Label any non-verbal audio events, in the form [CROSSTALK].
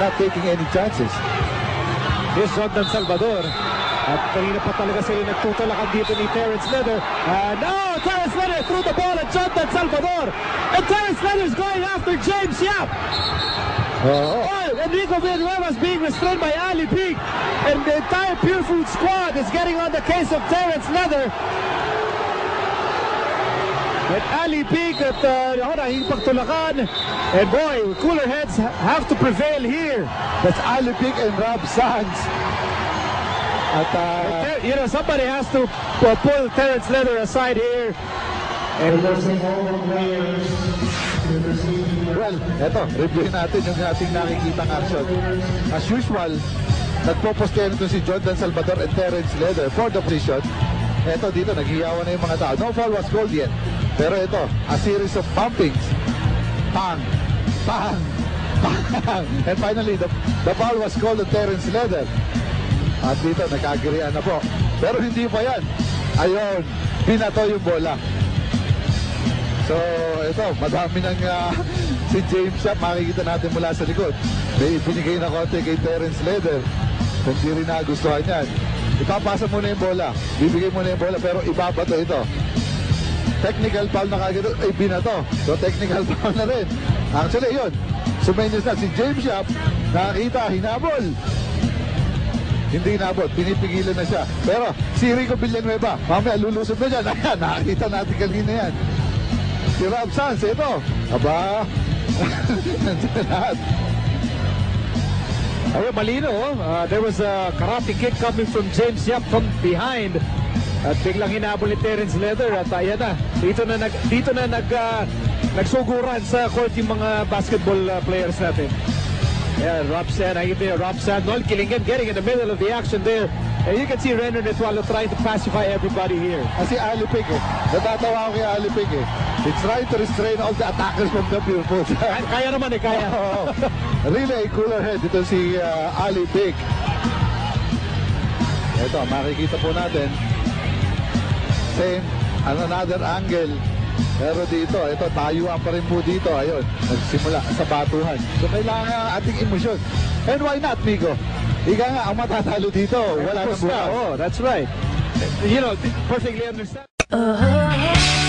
not taking any chances. Here's Jordan Salvador. At kanina pa talaga sila nagtutulakan dito ni Terrence Leather. And oh, Terrence Leather threw the ball at Jordan Salvador. And Terrence Leather is going after James Yap. Oo. Oh, Enrico Villanueva is being restrained by Ali Peak. And the entire Pure Food squad is getting on the case of Terrence Leather. And Ali Peak at uh, ako na, pagtulakan. And boy, cooler heads ha- have to prevail here. That's Ali Pick and Rob Sands. At uh, you know, somebody has to pull Terrence Leather aside here. And well, eto, reviewin natin yung ating nakikitang action. As usual, nagpo-poste nito si Jordan Salvador and Terrence Leather for the position. Eto dito, naghiyawan na yung mga tao. No foul was called yet. Pero ito, a series of bumpings. Pang! Pang! Pang! [LAUGHS] And finally, the, the foul was called on Terrence Leather. At dito, nakagirian na po. Pero hindi pa yan. Ayun, binato yung bola. So, ito, madami nang ah, [LAUGHS] si James Shop, makikita natin mula sa likod. May binigay na konti kay Terrence Leather. Kung di rin nagustuhan yan. Ipapasa muna yung bola. Bibigay muna yung bola, pero ibabato ito. Technical foul na kagad, ay binato. So, technical [LAUGHS] foul na rin. Actually, yun. Sumenyos na si James Shop, nakakita, hinabol. Hindi inabot, pinipigilan na siya. Pero si Rico Villanueva, mamaya lulusog na dyan. [LAUGHS] Ayan, nakakita natin kanina yan. Si Rob Sanz, ito. Aba, [LAUGHS] nandiyan malino. Uh, there was a karate kick coming from James Yap from behind. At biglang hinabol ni Terrence Leather at ayan na. Dito na nag dito na nag uh, nagsuguran sa court yung mga basketball uh, players natin. Yeah, Rob Sand, nakikita niyo, Rob Sand, Noel Killingan getting in the middle of the action there. And you can see Renner Netualo trying to pacify everybody here. Kasi Ali Pig eh. Natatawa ko kay Ali Pig eh. It's trying to restrain all the attackers from the foot. [LAUGHS] Kaya, kaya naman eh, kaya. [LAUGHS] Oo. really a cooler head. Ito si uh, Ali Pig. Ito, makikita po natin. Same, on another angle. Pero dito, ito, tayuan pa rin po dito. Ayun, nagsimula sa batuhan. So, kailangan ang ating emosyon. And why not, Migo? Ika nga, ang matatalo dito, wala nang bukas. Oh, that's right. You know, perfectly understand. Oh,